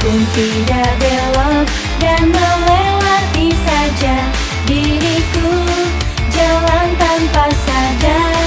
pun tidak belok dan melewati saja diriku jalan tanpa sadar.